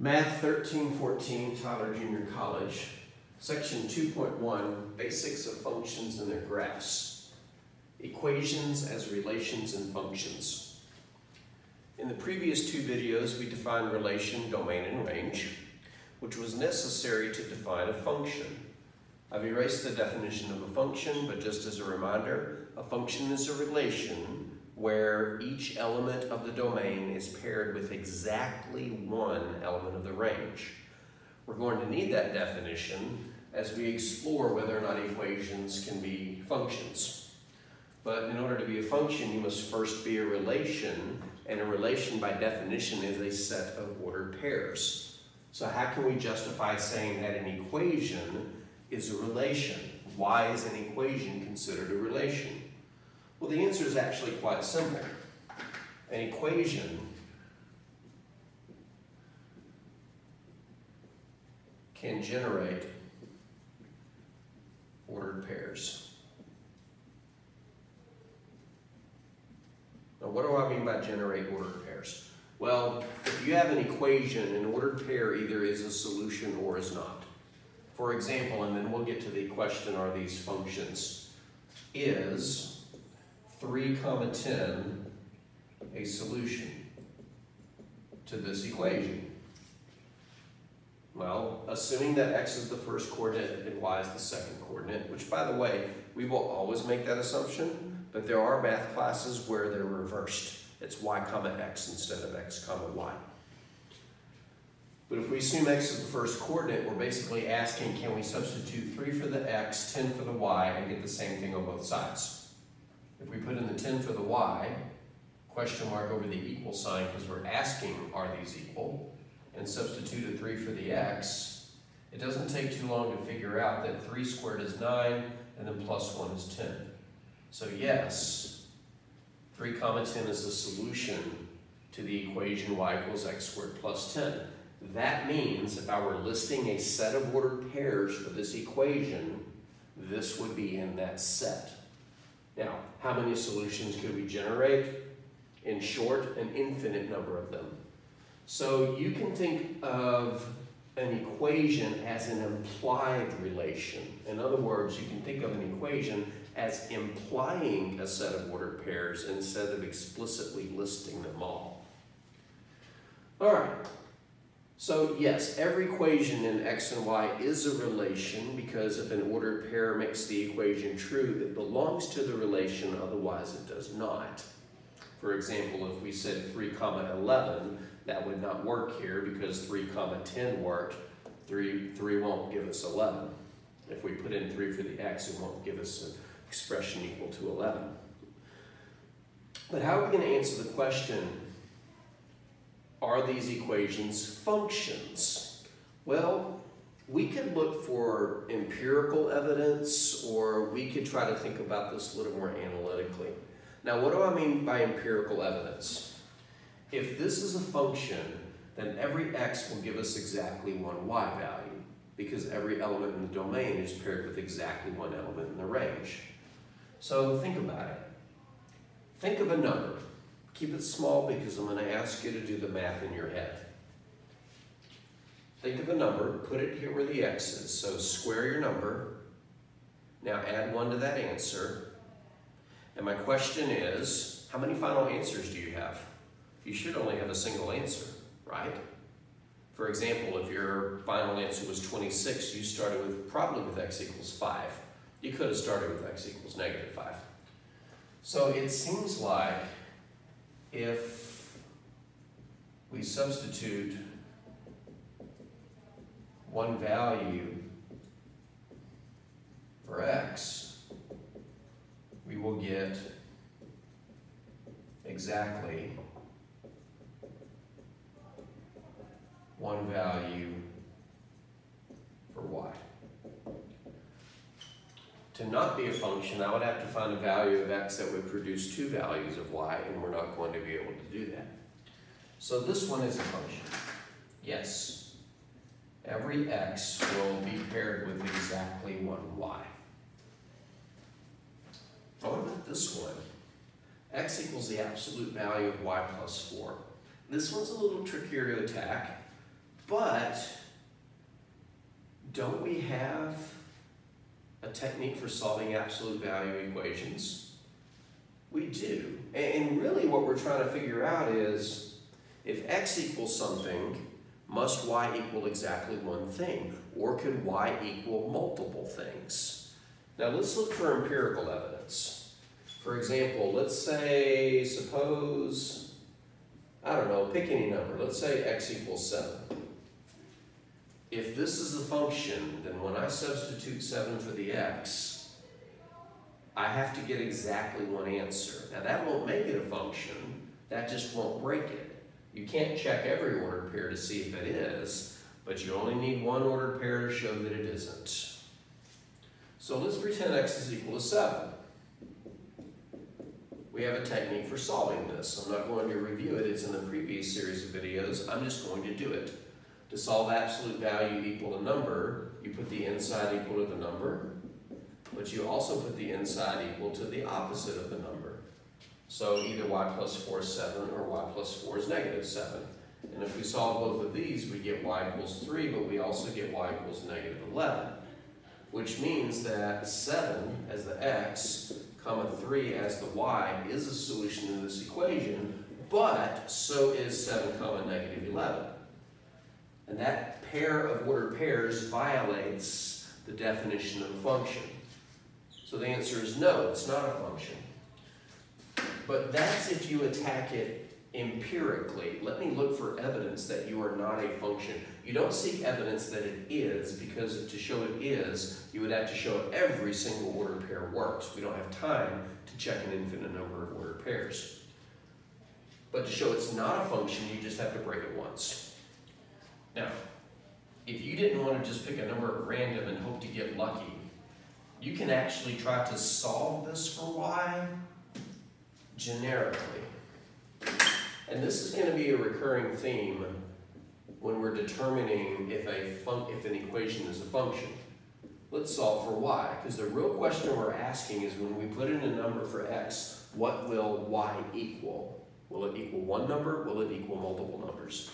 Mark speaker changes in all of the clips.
Speaker 1: Math 1314, Tyler Junior College, Section 2.1, Basics of Functions and Their Graphs. Equations as relations and functions. In the previous two videos, we defined relation, domain, and range, which was necessary to define a function. I've erased the definition of a function, but just as a reminder, a function is a relation where each element of the domain is paired with exactly one element of the range. We're going to need that definition as we explore whether or not equations can be functions. But in order to be a function, you must first be a relation, and a relation by definition is a set of ordered pairs. So how can we justify saying that an equation is a relation? Why is an equation considered a relation? Well, the answer is actually quite simple. An equation can generate ordered pairs. Now, what do I mean by generate ordered pairs? Well, if you have an equation, an ordered pair either is a solution or is not. For example, and then we'll get to the question, are these functions? Is 3 comma 10 a solution to this equation? Well, assuming that x is the first coordinate and y is the second coordinate, which by the way, we will always make that assumption, but there are math classes where they're reversed. It's y comma x instead of x comma y. But if we assume x is the first coordinate, we're basically asking, can we substitute 3 for the x, 10 for the y, and get the same thing on both sides? If we put in the 10 for the y, question mark over the equal sign because we're asking are these equal, and substitute a 3 for the x, it doesn't take too long to figure out that 3 squared is 9 and then plus 1 is 10. So yes, 3 comma 10 is the solution to the equation y equals x squared plus 10. That means if I were listing a set of ordered pairs for this equation, this would be in that set. Now, how many solutions could we generate? In short, an infinite number of them. So you can think of an equation as an implied relation. In other words, you can think of an equation as implying a set of ordered pairs instead of explicitly listing them all. All right, so yes, every equation in x and y is a relation because if an ordered pair makes the equation true, it belongs to the relation, otherwise it does not. For example, if we said 3 comma 11, that would not work here because 3 comma 10 worked. 3, 3 won't give us 11. If we put in 3 for the x, it won't give us an expression equal to 11. But how are we going to answer the question, are these equations functions? Well, we could look for empirical evidence or we could try to think about this a little more analytically. Now, what do I mean by empirical evidence? If this is a function, then every x will give us exactly one y value because every element in the domain is paired with exactly one element in the range. So think about it. Think of a number. Keep it small because I'm going to ask you to do the math in your head. Think of a number, put it here where the x is. So square your number. Now add 1 to that answer. And my question is, how many final answers do you have? You should only have a single answer, right? For example, if your final answer was 26, you started with probably with x equals 5. You could have started with x equals negative 5. So it seems like if we substitute one value for x, we will get exactly one value for y. To not be a function, I would have to find a value of x that would produce two values of y, and we're not going to be able to do that. So this one is a function. Yes, every x will be paired with exactly one y. What about this one? x equals the absolute value of y plus 4. This one's a little trickier to attack. But don't we have a technique for solving absolute value equations? We do. And really what we're trying to figure out is if x equals something, must y equal exactly one thing? Or could y equal multiple things? Now let's look for empirical evidence. For example, let's say, suppose, I don't know, pick any number. Let's say x equals 7. If this is a function, then when I substitute 7 for the x, I have to get exactly one answer. Now that won't make it a function, that just won't break it. You can't check every ordered pair to see if it is, but you only need one ordered pair to show that it isn't. So let's pretend x is equal to 7. We have a technique for solving this. I'm not going to review it, it's in the previous series of videos. I'm just going to do it. To solve absolute value equal to number, you put the inside equal to the number, but you also put the inside equal to the opposite of the number. So either y plus 4 is 7 or y plus 4 is negative 7. And if we solve both of these, we get y equals 3, but we also get y equals negative 11. Which means that 7 as the x, comma 3 as the y is a solution to this equation, but so is 7 comma negative 11. That pair of ordered pairs violates the definition of a function. So the answer is no, it's not a function. But that's if you attack it empirically. Let me look for evidence that you are not a function. You don't seek evidence that it is, because to show it is, you would have to show every single ordered pair works. We don't have time to check an infinite number of ordered pairs. But to show it's not a function, you just have to break it once. Now, if you didn't want to just pick a number at random and hope to get lucky, you can actually try to solve this for y generically. And this is going to be a recurring theme when we're determining if, a if an equation is a function. Let's solve for y, because the real question we're asking is when we put in a number for x, what will y equal? Will it equal one number? Will it equal multiple numbers?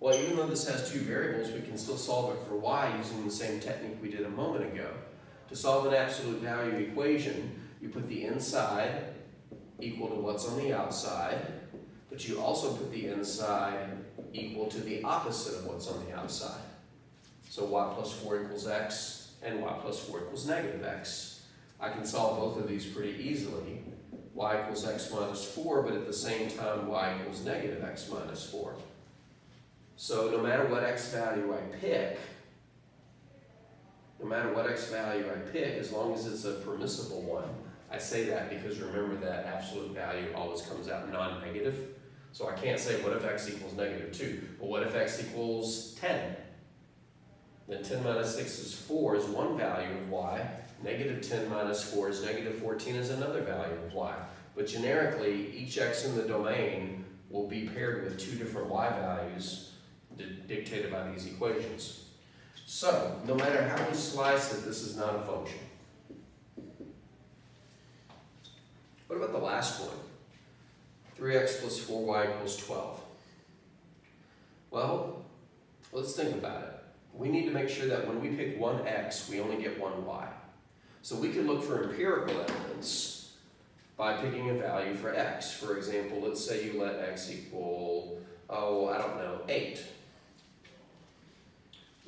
Speaker 1: Well, even though this has two variables, we can still solve it for y using the same technique we did a moment ago. To solve an absolute value equation, you put the inside equal to what's on the outside, but you also put the inside equal to the opposite of what's on the outside. So y plus 4 equals x, and y plus 4 equals negative x. I can solve both of these pretty easily. y equals x minus 4, but at the same time y equals negative x minus 4. So no matter what x value I pick, no matter what x value I pick, as long as it's a permissible one, I say that because remember that absolute value always comes out non-negative. So I can't say what if x equals negative 2, but what if x equals 10? Then 10 minus 6 is 4 is one value of y. Negative 10 minus 4 is negative 14 is another value of y. But generically, each x in the domain will be paired with two different y values dictated by these equations. So, no matter how we slice it, this is not a function. What about the last one? 3x plus 4y equals 12. Well, let's think about it. We need to make sure that when we pick one x, we only get one y. So we can look for empirical evidence by picking a value for x. For example, let's say you let x equal, oh, I don't know, 8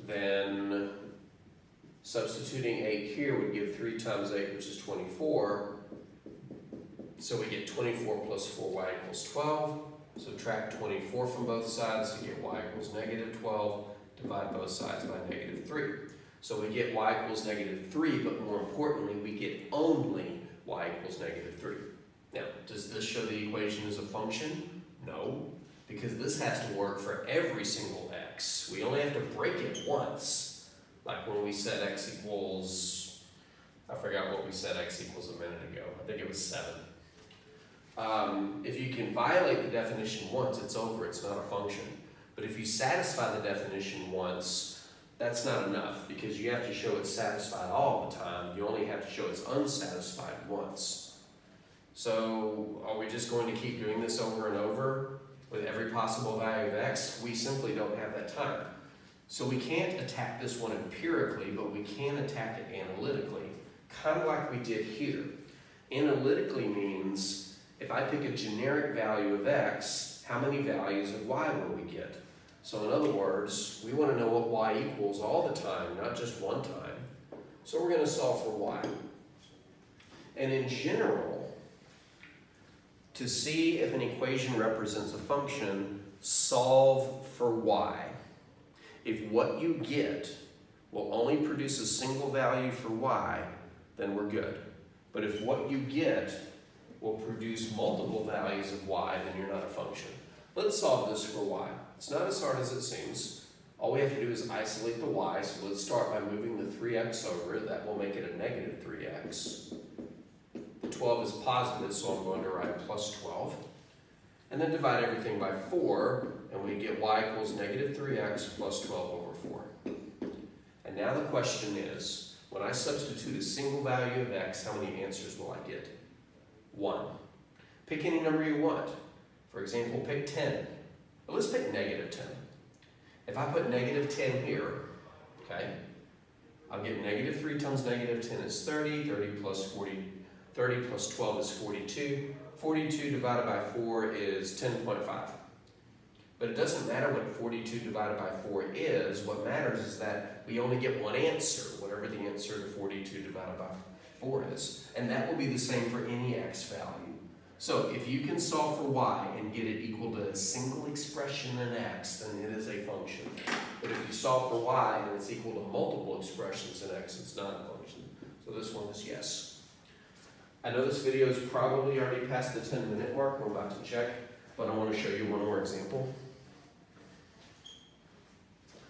Speaker 1: then substituting 8 here would give 3 times 8, which is 24. So we get 24 plus 4y equals 12. Subtract 24 from both sides to get y equals negative 12. Divide both sides by negative 3. So we get y equals negative 3, but more importantly, we get only y equals negative 3. Now, does this show the equation as a function? No, because this has to work for every single We only have to break it once. Like when we said x equals, I forgot what we said x equals a minute ago. I think it was 7. Um, if you can violate the definition once, it's over. It's not a function. But if you satisfy the definition once, that's not enough because you have to show it's satisfied all the time. You only have to show it's unsatisfied once. So are we just going to keep doing this over and over? With every possible value of x, we simply don't have that time. So we can't attack this one empirically, but we can attack it analytically, kind of like we did here. Analytically means if I pick a generic value of x, how many values of y will we get? So in other words, we want to know what y equals all the time, not just one time. So we're going to solve for y. And in general, to see if an equation represents a function, solve for y. If what you get will only produce a single value for y, then we're good. But if what you get will produce multiple values of y, then you're not a function. Let's solve this for y. It's not as hard as it seems. All we have to do is isolate the y, so let's start by moving the 3x over. That will make it a negative 3x. The 12 is positive, so I'm going to write plus 12. And then divide everything by 4, and we get y equals negative 3x plus 12 over 4. And now the question is, when I substitute a single value of x, how many answers will I get? 1. Pick any number you want. For example, pick 10. Well, let's pick negative 10. If I put negative 10 here, okay, I'll get negative 3 times negative 10 is 30, 30 plus 40, 30 plus 12 is 42, 42 divided by 4 is 10.5. But it doesn't matter what 42 divided by 4 is, what matters is that we only get one answer, whatever the answer to 42 divided by 4 is. And that will be the same for any x value. So if you can solve for y and get it equal to a single expression in x, then it is a function. But if you solve for y and it's equal to multiple expressions in x, it's not a function. So this one is yes. I know this video is probably already past the 10 minute mark, we're about to check, but I want to show you one more example.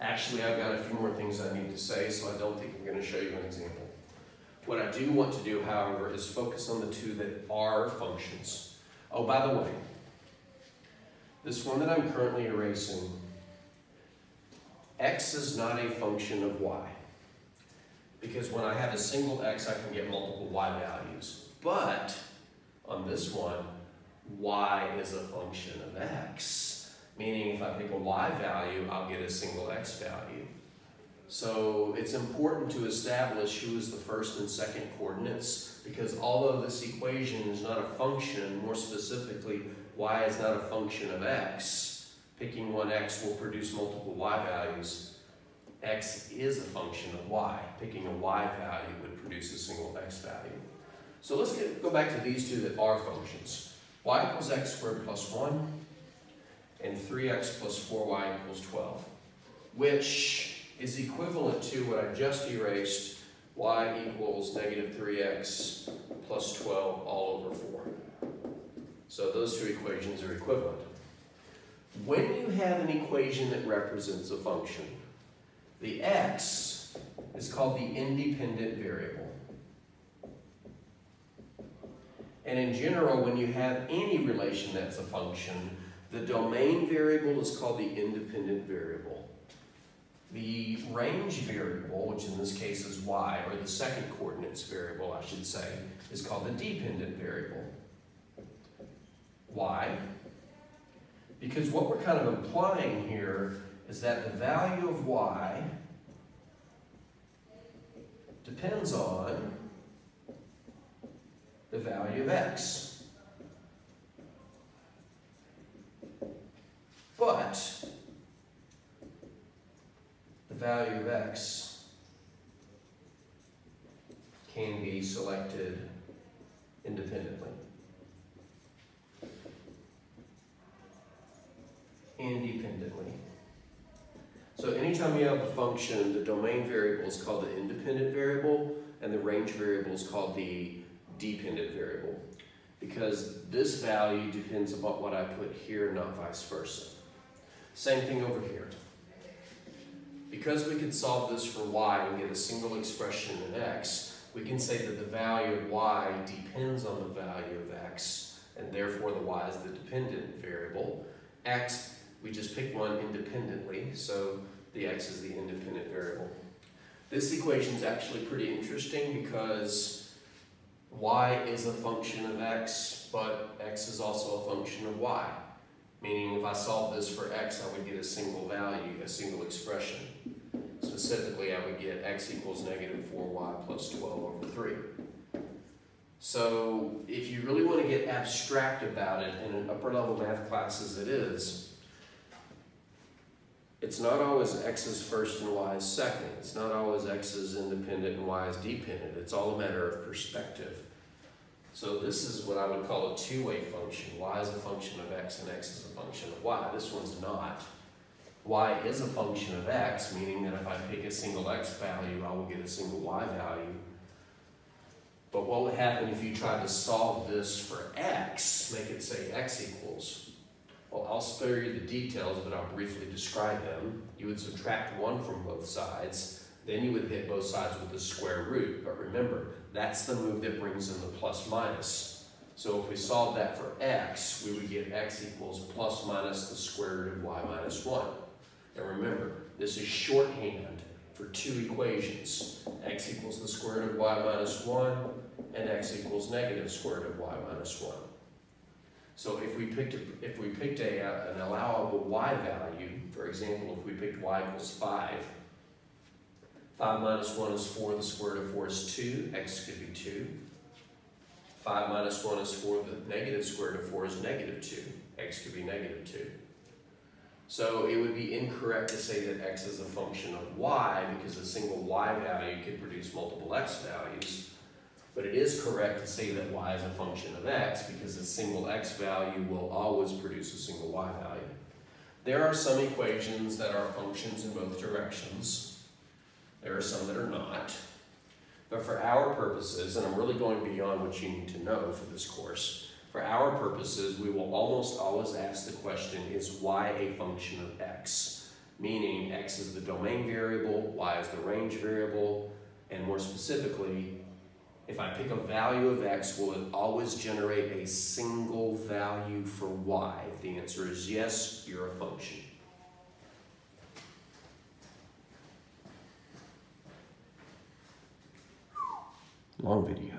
Speaker 1: Actually, I've got a few more things I need to say, so I don't think I'm going to show you an example. What I do want to do, however, is focus on the two that are functions. Oh, by the way, this one that I'm currently erasing, x is not a function of y. Because when I have a single x, I can get multiple y values. But on this one, y is a function of x. Meaning if I pick a y value, I'll get a single x value. So it's important to establish who is the first and second coordinates because although this equation is not a function, more specifically, y is not a function of x, picking one x will produce multiple y values. x is a function of y. Picking a y value would produce a single x value. So let's get, go back to these two that are functions. y equals x squared plus 1 and 3x plus 4y equals 12, which is equivalent to what I just erased, y equals negative 3x plus 12 all over 4. So those two equations are equivalent. When you have an equation that represents a function, the x is called the independent variable. And in general, when you have any relation that's a function, the domain variable is called the independent variable. The range variable, which in this case is y, or the second coordinates variable, I should say, is called the dependent variable. Why? Because what we're kind of implying here is that the value of y depends on the value of x. But the value of x can be selected independently. Independently. So anytime you have a function, the domain variable is called the independent variable, and the range variable is called the dependent variable. Because this value depends upon what I put here, not vice versa. Same thing over here. Because we can solve this for y and get a single expression in x, we can say that the value of y depends on the value of x, and therefore the y is the dependent variable. x, we just pick one independently, so the x is the independent variable. This equation is actually pretty interesting because y is a function of x, but x is also a function of y. Meaning if I solve this for x, I would get a single value, a single expression. Specifically, I would get x equals negative 4y plus 12 over 3. So if you really want to get abstract about it, in an upper level math class as it is, it's not always x is first and y is second. It's not always x is independent and y is dependent. It's all a matter of perspective. So this is what I would call a two-way function. y is a function of x and x is a function of y. This one's not. y is a function of x, meaning that if I pick a single x value, I will get a single y value. But what would happen if you tried to solve this for x, make it say x equals? Well, I'll spare you the details, but I'll briefly describe them. You would subtract 1 from both sides, then you would hit both sides with the square root. But remember, that's the move that brings in the plus minus. So if we solve that for x, we would get x equals plus minus the square root of y minus 1. And remember, this is shorthand for two equations. x equals the square root of y minus 1, and x equals negative square root of y minus 1. So if we picked, a, if we picked a, uh, an allowable y value, for example, if we picked y equals 5, 5 minus 1 is 4, the square root of 4 is 2, x could be 2. 5 minus 1 is 4, the negative square root of 4 is negative 2, x could be negative 2. So it would be incorrect to say that x is a function of y because a single y value could produce multiple x values. But it is correct to say that y is a function of x because a single x value will always produce a single y value. There are some equations that are functions in both directions. There are some that are not. But for our purposes, and I'm really going beyond what you need to know for this course, for our purposes, we will almost always ask the question, is y a function of x? Meaning x is the domain variable, y is the range variable, and more specifically, if I pick a value of x, will it always generate a single value for y? The answer is yes, you're a function. Long video.